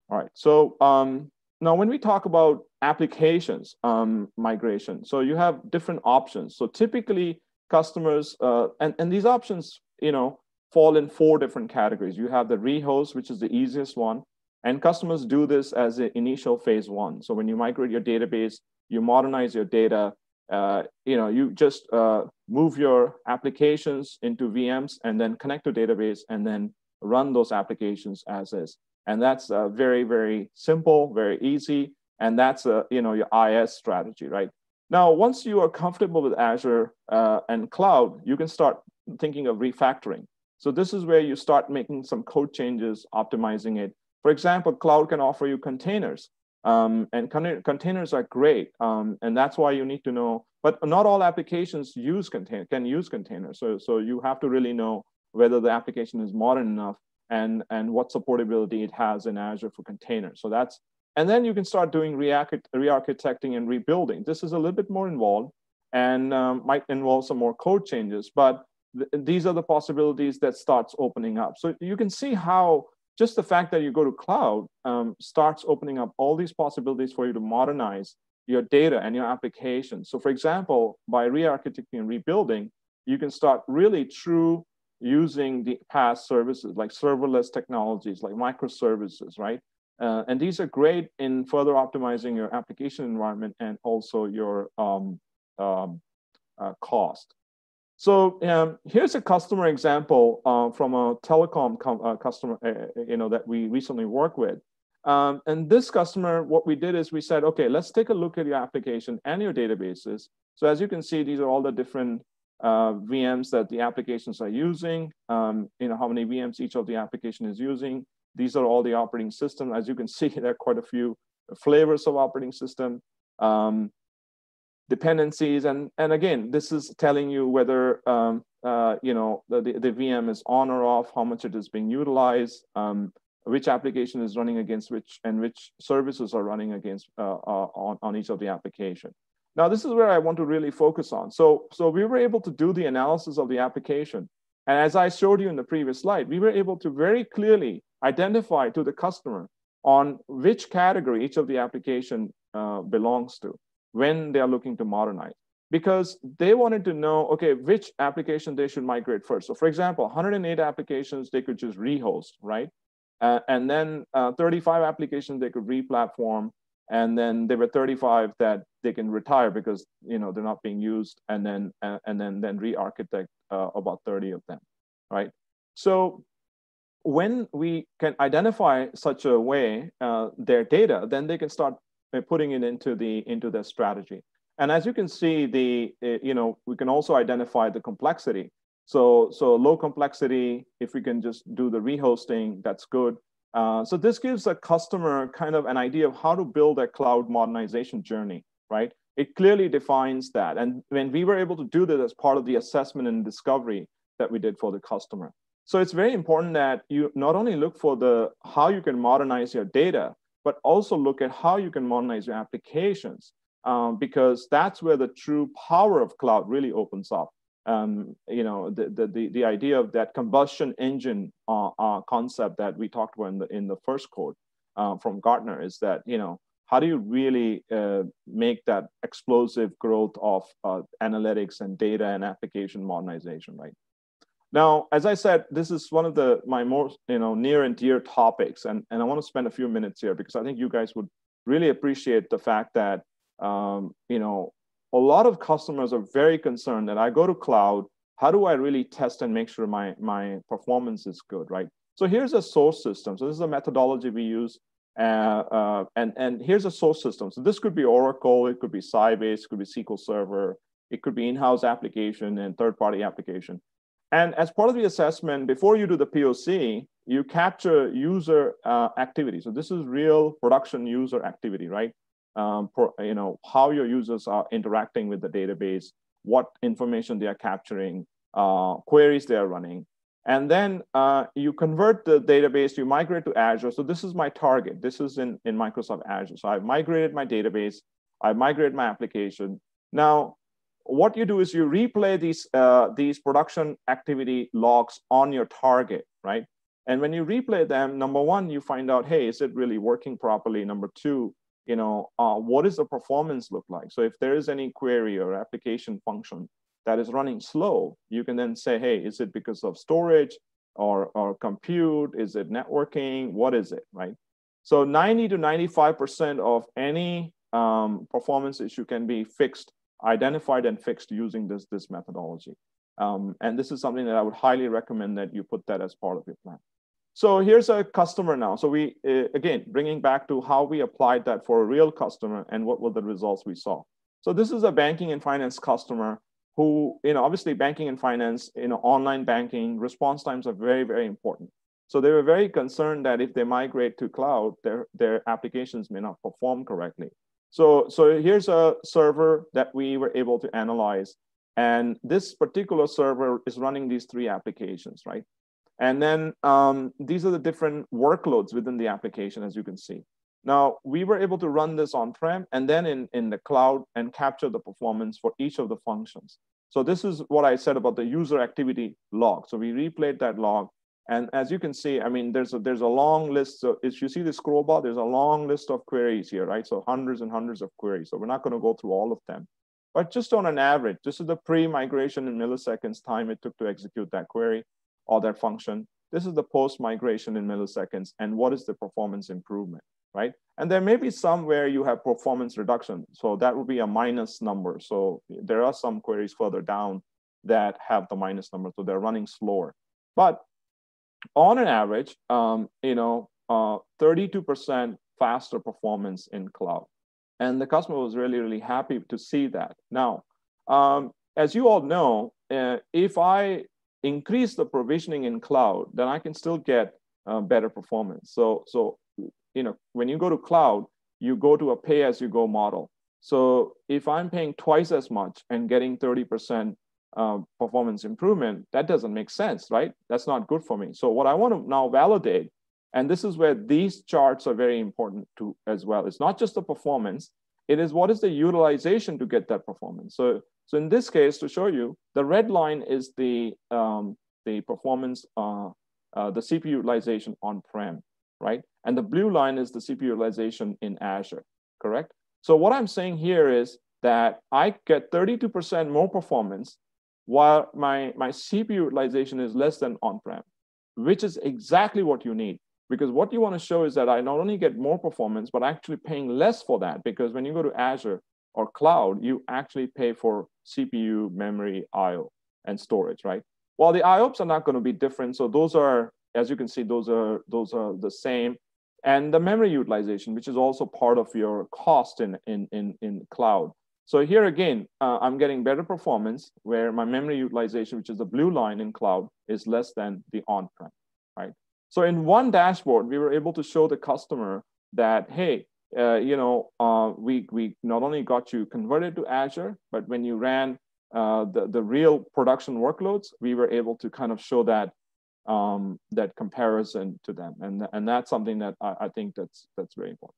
All right, so um, now, when we talk about applications um, migration, so you have different options. So typically, customers uh, and and these options, you know, fall in four different categories. You have the rehost, which is the easiest one, and customers do this as an initial phase one. So when you migrate your database, you modernize your data. Uh, you know, you just uh, move your applications into VMs and then connect to database and then run those applications as is. And that's uh, very, very simple, very easy. And that's a, you know, your IaaS strategy, right? Now, once you are comfortable with Azure uh, and cloud, you can start thinking of refactoring. So this is where you start making some code changes, optimizing it. For example, cloud can offer you containers. Um, and con containers are great. Um, and that's why you need to know, but not all applications use contain can use containers. So, so you have to really know whether the application is modern enough and, and what supportability it has in Azure for containers. So that's, and then you can start doing re-architecting and rebuilding. This is a little bit more involved and um, might involve some more code changes, but th these are the possibilities that starts opening up. So you can see how just the fact that you go to cloud um, starts opening up all these possibilities for you to modernize your data and your applications. So for example, by re-architecting and rebuilding, you can start really true using the PaaS services like serverless technologies like microservices, right? Uh, and these are great in further optimizing your application environment and also your um, um, uh, cost. So um, here's a customer example uh, from a telecom uh, customer, uh, you know, that we recently worked with. Um, and this customer, what we did is we said, okay, let's take a look at your application and your databases. So as you can see, these are all the different uh, VMs that the applications are using, um, you know, how many VMs each of the application is using. These are all the operating system. As you can see, there are quite a few flavors of operating system, um, dependencies. And, and again, this is telling you whether, um, uh, you know, the, the VM is on or off, how much it is being utilized, um, which application is running against which, and which services are running against uh, uh, on, on each of the application. Now, this is where I want to really focus on. So, so we were able to do the analysis of the application. And as I showed you in the previous slide, we were able to very clearly identify to the customer on which category each of the application uh, belongs to when they are looking to modernize. Because they wanted to know, okay, which application they should migrate first. So for example, 108 applications they could just rehost, right? Uh, and then uh, 35 applications they could re-platform and then there were 35 that they can retire because you know they're not being used and then uh, and then then re-architect uh, about 30 of them right so when we can identify such a way uh, their data then they can start putting it into the into their strategy and as you can see the uh, you know we can also identify the complexity so so low complexity if we can just do the rehosting that's good uh, so this gives a customer kind of an idea of how to build a cloud modernization journey, right? It clearly defines that. And when we were able to do that as part of the assessment and discovery that we did for the customer. So it's very important that you not only look for the how you can modernize your data, but also look at how you can modernize your applications, um, because that's where the true power of cloud really opens up um, you know, the, the, the, idea of that combustion engine uh, uh, concept that we talked about in the, in the first quote uh, from Gartner is that, you know, how do you really uh, make that explosive growth of uh, analytics and data and application modernization, right? Now, as I said, this is one of the my most you know near and dear topics, and, and I want to spend a few minutes here because I think you guys would really appreciate the fact that um, you know a lot of customers are very concerned that I go to cloud, how do I really test and make sure my, my performance is good, right? So here's a source system. So this is a methodology we use. Uh, uh, and, and here's a source system. So this could be Oracle, it could be Sybase, it could be SQL Server, it could be in-house application and third-party application. And as part of the assessment, before you do the POC, you capture user uh, activity. So this is real production user activity, right? um, for, you know, how your users are interacting with the database, what information they are capturing, uh, queries they are running. And then uh, you convert the database, you migrate to Azure. So this is my target. This is in, in Microsoft Azure. So I've migrated my database, I've migrated my application. Now, what you do is you replay these, uh, these production activity logs on your target, right? And when you replay them, number one, you find out, hey, is it really working properly? Number two, you know, uh, what does the performance look like? So if there is any query or application function that is running slow, you can then say, hey, is it because of storage or, or compute? Is it networking? What is it, right? So 90 to 95% of any um, performance issue can be fixed, identified and fixed using this, this methodology. Um, and this is something that I would highly recommend that you put that as part of your plan. So here's a customer now. So we, uh, again, bringing back to how we applied that for a real customer and what were the results we saw. So this is a banking and finance customer who, you know, obviously banking and finance, you know, online banking, response times are very, very important. So they were very concerned that if they migrate to cloud, their, their applications may not perform correctly. So, so here's a server that we were able to analyze. And this particular server is running these three applications, right? And then um, these are the different workloads within the application, as you can see. Now, we were able to run this on-prem and then in, in the cloud and capture the performance for each of the functions. So this is what I said about the user activity log. So we replayed that log. And as you can see, I mean, there's a, there's a long list. So if you see the scroll bar, there's a long list of queries here, right? So hundreds and hundreds of queries. So we're not going to go through all of them. But just on an average, this is the pre-migration in milliseconds time it took to execute that query or that function. This is the post migration in milliseconds and what is the performance improvement, right? And there may be some where you have performance reduction. So that would be a minus number. So there are some queries further down that have the minus number. So they're running slower. But on an average, um, you know, uh, 32% faster performance in cloud. And the customer was really, really happy to see that. Now, um, as you all know, uh, if I increase the provisioning in cloud, then I can still get uh, better performance. So, so you know, when you go to cloud, you go to a pay-as-you-go model. So if I'm paying twice as much and getting 30% uh, performance improvement, that doesn't make sense, right? That's not good for me. So what I want to now validate, and this is where these charts are very important to as well. It's not just the performance, it is what is the utilization to get that performance. So, so in this case, to show you, the red line is the, um, the performance, uh, uh, the CPU utilization on-prem, right? And the blue line is the CPU utilization in Azure, correct? So what I'm saying here is that I get 32% more performance while my, my CPU utilization is less than on-prem, which is exactly what you need. Because what you want to show is that I not only get more performance, but actually paying less for that. Because when you go to Azure or cloud, you actually pay for CPU, memory, IO, and storage, right? Well, the IOPS are not going to be different. So those are, as you can see, those are those are the same. And the memory utilization, which is also part of your cost in, in, in, in cloud. So here again, uh, I'm getting better performance where my memory utilization, which is the blue line in cloud, is less than the on-prem, right? So in one dashboard, we were able to show the customer that, hey, uh, you know, uh, we, we not only got you converted to Azure, but when you ran uh, the, the real production workloads, we were able to kind of show that um, that comparison to them. And, and that's something that I, I think that's, that's very important.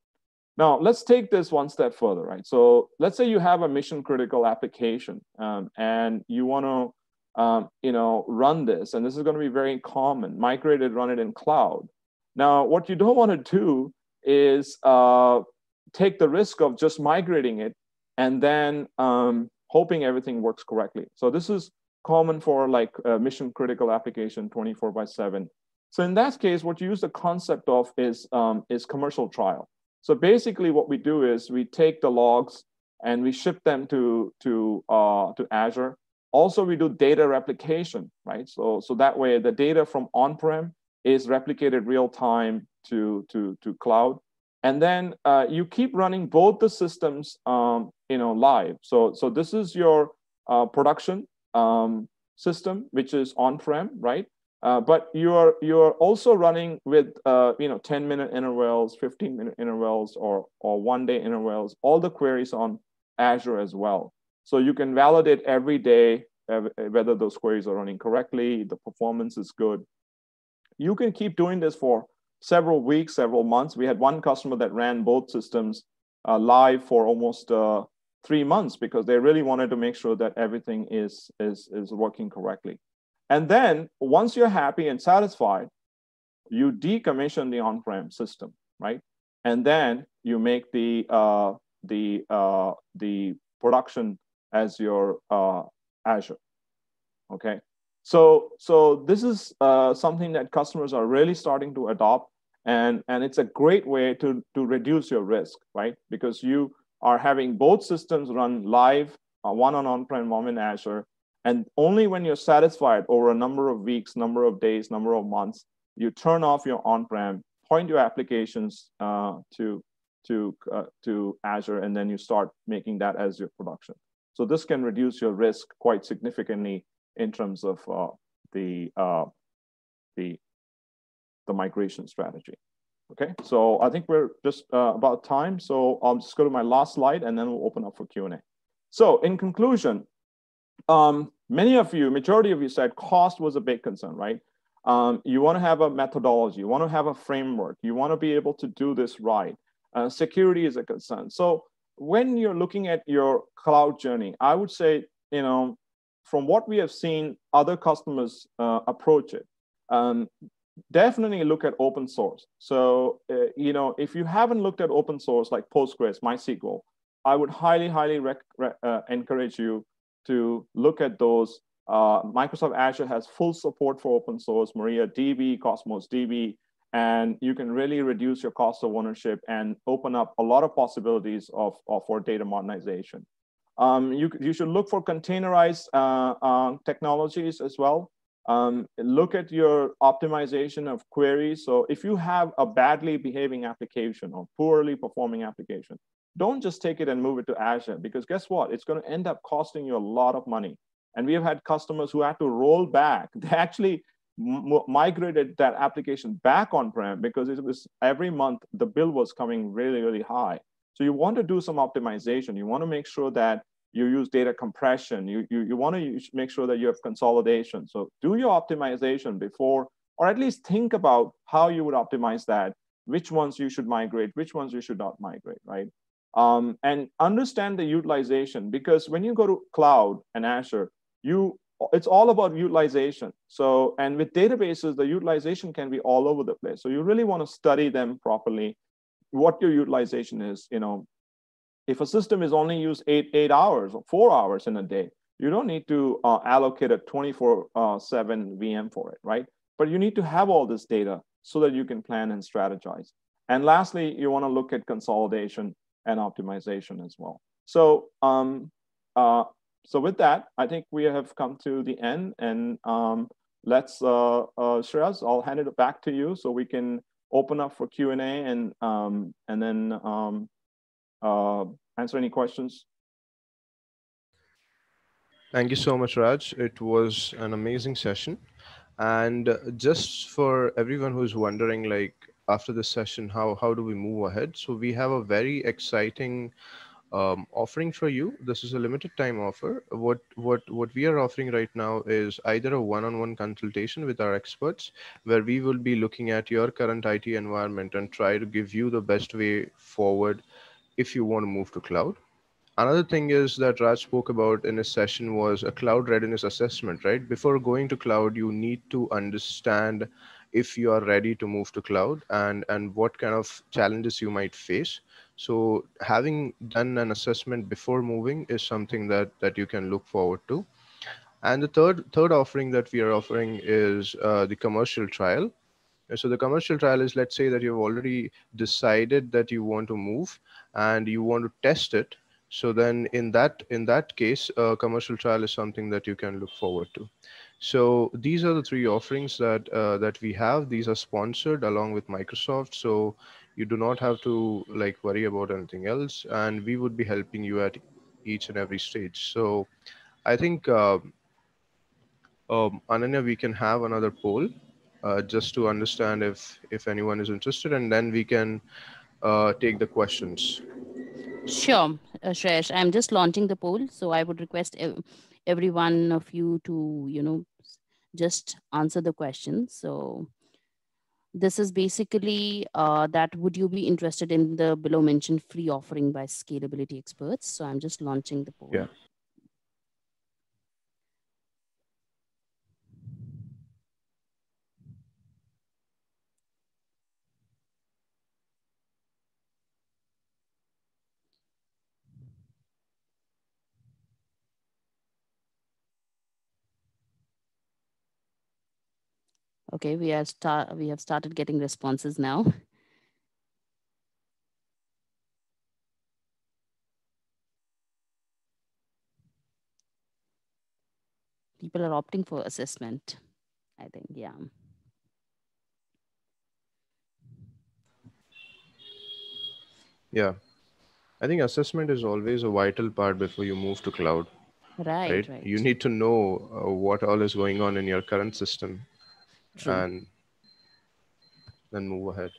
Now, let's take this one step further, right? So let's say you have a mission critical application um, and you want to um, you know, run this, and this is going to be very common, migrate it, run it in cloud. Now, what you don't want to do is uh, take the risk of just migrating it and then um, hoping everything works correctly. So this is common for like mission critical application 24 by 7. So in that case, what you use the concept of is, um, is commercial trial. So basically what we do is we take the logs and we ship them to, to, uh, to Azure also, we do data replication, right? So, so that way the data from on-prem is replicated real time to, to, to cloud. And then uh, you keep running both the systems, um, you know, live. So, so this is your uh, production um, system, which is on-prem, right? Uh, but you're you're also running with uh, you know 10 minute intervals, 15 minute intervals, or or one day intervals. All the queries on Azure as well. So you can validate every day whether those queries are running correctly, the performance is good. You can keep doing this for several weeks, several months. We had one customer that ran both systems uh, live for almost uh, three months because they really wanted to make sure that everything is, is, is working correctly. And then once you're happy and satisfied, you decommission the on-prem system, right? And then you make the, uh, the, uh, the production as your uh, Azure. Okay, so so this is uh, something that customers are really starting to adopt, and and it's a great way to to reduce your risk, right? Because you are having both systems run live, uh, one on on-prem, one in Azure, and only when you're satisfied over a number of weeks, number of days, number of months, you turn off your on-prem, point your applications uh, to to uh, to Azure, and then you start making that as your production. So this can reduce your risk quite significantly in terms of uh, the, uh, the, the migration strategy. Okay, so I think we're just uh, about time. So I'll just go to my last slide and then we'll open up for Q&A. So in conclusion, um, many of you, majority of you said cost was a big concern, right? Um, you want to have a methodology, you want to have a framework, you want to be able to do this right. Uh, security is a concern. So when you're looking at your cloud journey, I would say, you know, from what we have seen other customers uh, approach it, um, definitely look at open source. So, uh, you know, if you haven't looked at open source like Postgres, MySQL, I would highly, highly uh, encourage you to look at those. Uh, Microsoft Azure has full support for open source, MariaDB, Cosmos DB, and you can really reduce your cost of ownership and open up a lot of possibilities of, of for data modernization. Um, you, you should look for containerized uh, uh, technologies as well. Um, look at your optimization of queries. So if you have a badly behaving application or poorly performing application, don't just take it and move it to Azure because guess what? It's going to end up costing you a lot of money. And we have had customers who had to roll back. They actually migrated that application back on-prem because it was every month the bill was coming really, really high. So you want to do some optimization. You want to make sure that you use data compression. You, you, you want to make sure that you have consolidation. So do your optimization before, or at least think about how you would optimize that, which ones you should migrate, which ones you should not migrate, right? Um, and understand the utilization because when you go to cloud and Azure, you it's all about utilization. So, and with databases, the utilization can be all over the place. So you really want to study them properly, what your utilization is. You know, if a system is only used eight, eight hours or four hours in a day, you don't need to uh, allocate a 24 uh, 7 VM for it, right? But you need to have all this data so that you can plan and strategize. And lastly, you want to look at consolidation and optimization as well. So um, uh, so with that, I think we have come to the end and um, let's, uh, uh, I'll hand it back to you so we can open up for Q&A and, um, and then um, uh, answer any questions. Thank you so much, Raj. It was an amazing session. And just for everyone who's wondering, like after this session, how, how do we move ahead? So we have a very exciting um, offering for you. This is a limited time offer. What what what we are offering right now is either a one-on-one consultation with our experts, where we will be looking at your current IT environment and try to give you the best way forward if you want to move to cloud. Another thing is that Raj spoke about in his session was a cloud readiness assessment, right? Before going to cloud, you need to understand if you are ready to move to cloud and and what kind of challenges you might face so having done an assessment before moving is something that that you can look forward to. And the third third offering that we are offering is uh, the commercial trial. So the commercial trial is let's say that you've already decided that you want to move and you want to test it. So then in that in that case, a commercial trial is something that you can look forward to. So these are the three offerings that uh, that we have. These are sponsored along with Microsoft. So you do not have to like worry about anything else and we would be helping you at each and every stage so i think uh, um, ananya we can have another poll uh, just to understand if if anyone is interested and then we can uh, take the questions. Sure uh, Shreyash, i'm just launching the poll so i would request every one of you to you know just answer the question. So this is basically uh, that would you be interested in the below mentioned free offering by scalability experts? So i'm just launching the poll. Yeah Okay, we are start we have started getting responses now. People are opting for assessment, I think, yeah. Yeah, I think assessment is always a vital part before you move to cloud. Right, right. right. You need to know uh, what all is going on in your current system True. and then move ahead.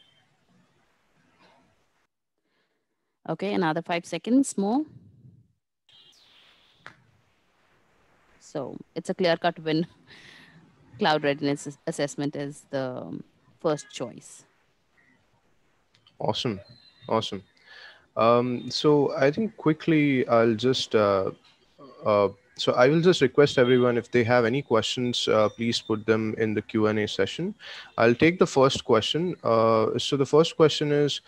Okay, another five seconds more. So it's a clear cut win. Cloud readiness assessment is the first choice. Awesome. Awesome. Um, so I think quickly I'll just uh, uh, so I will just request everyone if they have any questions, uh, please put them in the Q&A session. I'll take the first question. Uh, so the first question is,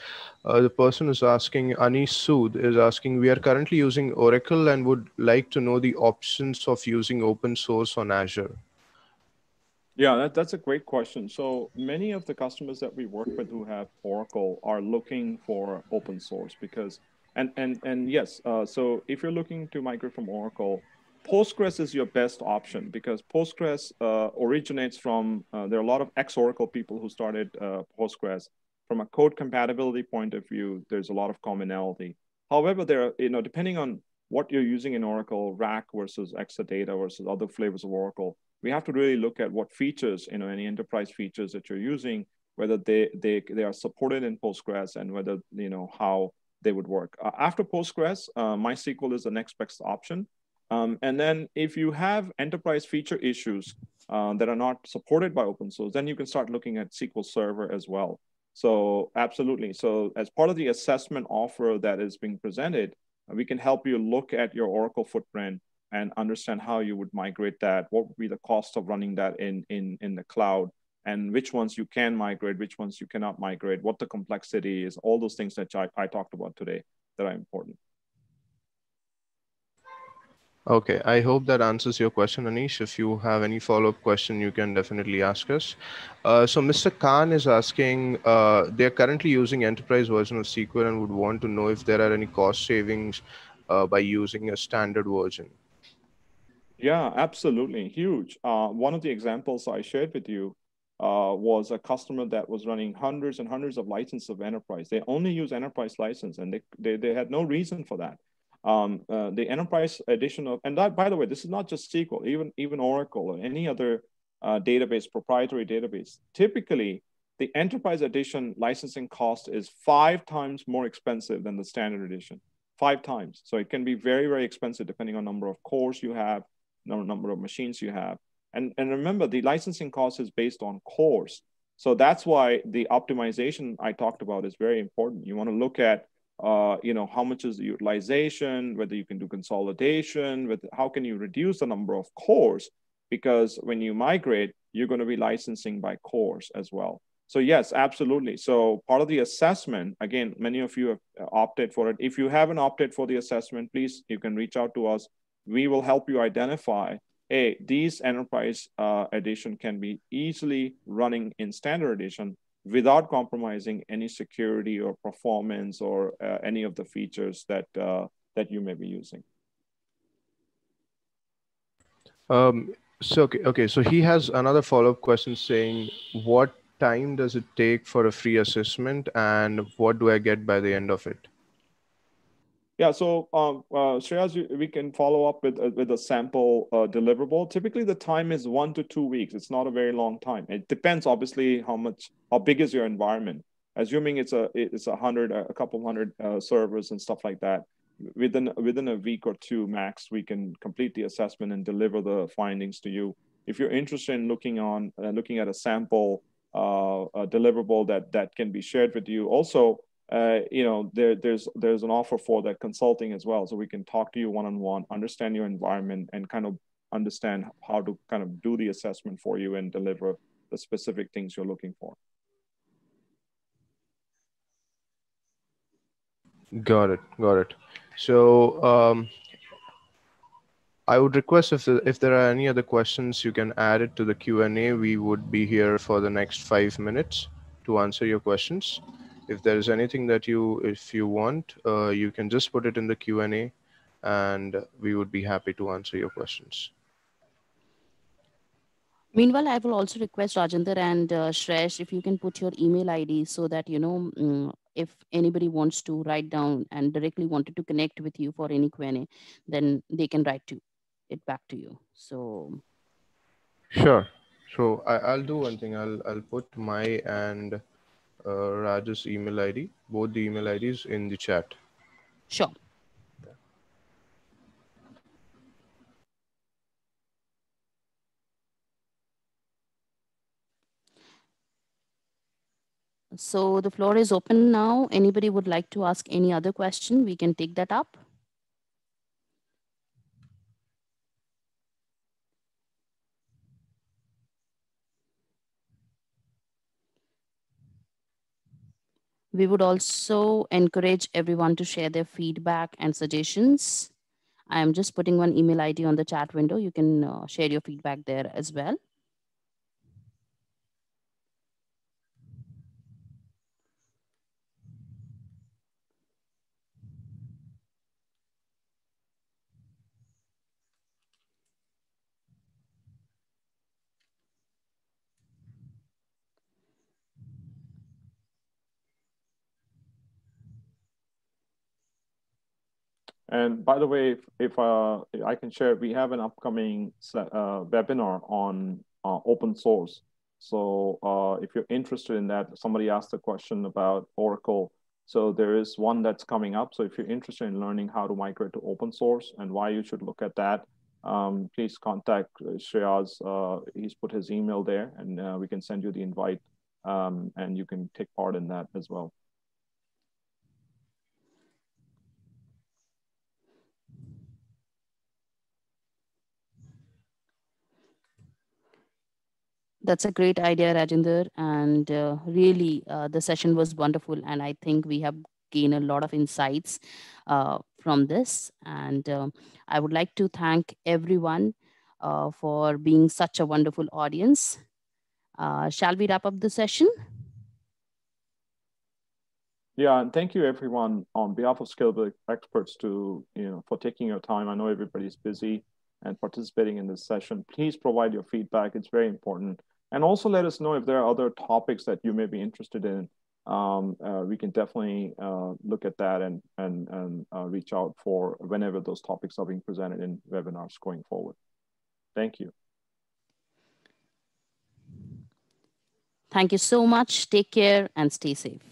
uh, the person is asking, Anish Sood is asking, we are currently using Oracle and would like to know the options of using open source on Azure. Yeah, that, that's a great question. So many of the customers that we work with who have Oracle are looking for open source because, and and and yes, uh, so if you're looking to migrate from Oracle, Postgres is your best option because Postgres uh, originates from, uh, there are a lot of ex-Oracle people who started uh, Postgres. From a code compatibility point of view, there's a lot of commonality. However, there are, you know, depending on what you're using in Oracle, RAC versus Exadata versus other flavors of Oracle, we have to really look at what features, you know, any enterprise features that you're using, whether they, they, they are supported in Postgres and whether, you know, how they would work. Uh, after Postgres, uh, MySQL is the next best option. Um, and then if you have enterprise feature issues uh, that are not supported by open source, then you can start looking at SQL Server as well. So absolutely. So as part of the assessment offer that is being presented, we can help you look at your Oracle footprint and understand how you would migrate that. What would be the cost of running that in, in, in the cloud? and which ones you can migrate, which ones you cannot migrate, what the complexity is, all those things that I, I talked about today that are important. Okay, I hope that answers your question, Anish. If you have any follow-up question, you can definitely ask us. Uh, so Mr. Khan is asking, uh, they're currently using enterprise version of SQL and would want to know if there are any cost savings uh, by using a standard version. Yeah, absolutely, huge. Uh, one of the examples I shared with you uh, was a customer that was running hundreds and hundreds of licenses of enterprise. They only use enterprise license and they, they, they had no reason for that. Um, uh, the enterprise edition of, and that, by the way, this is not just SQL, even, even Oracle or any other uh, database, proprietary database. Typically, the enterprise edition licensing cost is five times more expensive than the standard edition, five times. So it can be very, very expensive depending on number of cores you have, number of machines you have. And, and remember, the licensing cost is based on cores. So that's why the optimization I talked about is very important. You want to look at, uh, you know, how much is the utilization, whether you can do consolidation, with how can you reduce the number of cores? Because when you migrate, you're going to be licensing by cores as well. So yes, absolutely. So part of the assessment, again, many of you have opted for it. If you haven't opted for the assessment, please, you can reach out to us. We will help you identify hey, these enterprise uh, edition can be easily running in standard edition without compromising any security or performance or uh, any of the features that uh, that you may be using. Um, so okay, okay, so he has another follow-up question saying, what time does it take for a free assessment, and what do I get by the end of it? Yeah, so um, uh, Shreyas, we can follow up with, uh, with a sample uh, deliverable. Typically, the time is one to two weeks. It's not a very long time. It depends, obviously, how much, how big is your environment. Assuming it's a it's a hundred, a couple hundred uh, servers and stuff like that. Within within a week or two max, we can complete the assessment and deliver the findings to you. If you're interested in looking on uh, looking at a sample uh, deliverable that that can be shared with you, also uh, you know, there, there's there's an offer for that consulting as well. So we can talk to you one on one, understand your environment, and kind of understand how to kind of do the assessment for you and deliver the specific things you're looking for. Got it. Got it. So um, I would request if if there are any other questions, you can add it to the Q and A. We would be here for the next five minutes to answer your questions if there is anything that you if you want uh, you can just put it in the q&a and we would be happy to answer your questions. Meanwhile i will also request rajendra and uh, shresh if you can put your email id so that you know um, if anybody wants to write down and directly wanted to connect with you for any q&a then they can write to it back to you. So sure. So I, i'll do one thing. I'll i'll put my and uh, Raj's email ID, both the email IDs in the chat. Sure. So the floor is open now. Anybody would like to ask any other question, we can take that up. We would also encourage everyone to share their feedback and suggestions. I am just putting one email ID on the chat window. You can uh, share your feedback there as well. And by the way, if, if uh, I can share, we have an upcoming uh, webinar on uh, open source. So uh, if you're interested in that, somebody asked a question about Oracle. So there is one that's coming up. So if you're interested in learning how to migrate to open source and why you should look at that, um, please contact Shreyas. Uh, he's put his email there and uh, we can send you the invite um, and you can take part in that as well. That's a great idea, Rajinder. And uh, really, uh, the session was wonderful. And I think we have gained a lot of insights uh, from this. And um, I would like to thank everyone uh, for being such a wonderful audience. Uh, shall we wrap up the session? Yeah, and thank you everyone on behalf of Scalability Experts to you know for taking your time. I know everybody's busy and participating in this session. Please provide your feedback. It's very important. And also let us know if there are other topics that you may be interested in. Um, uh, we can definitely uh, look at that and, and, and uh, reach out for whenever those topics are being presented in webinars going forward. Thank you. Thank you so much. Take care and stay safe.